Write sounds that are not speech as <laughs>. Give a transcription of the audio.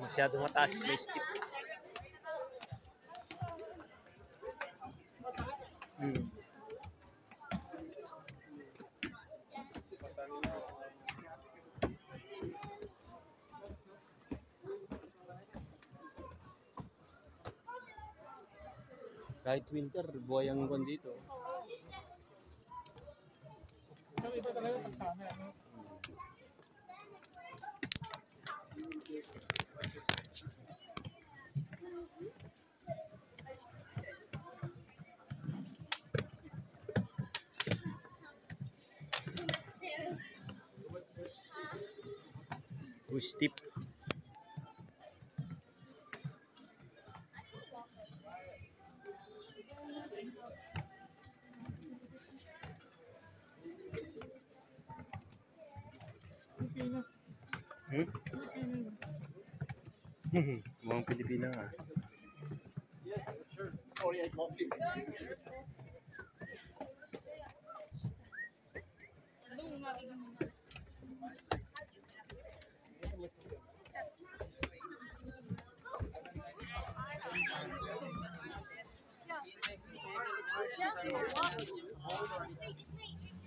Masyado mataas, may steep. Hmm. Kahit winter, buhay ang dito. Pero iba talaga pag amin, ano? who's steep Hmm? <laughs> Mukhang Pilipina nga. Yeah, sure. Sorry, I. This mate, this mate.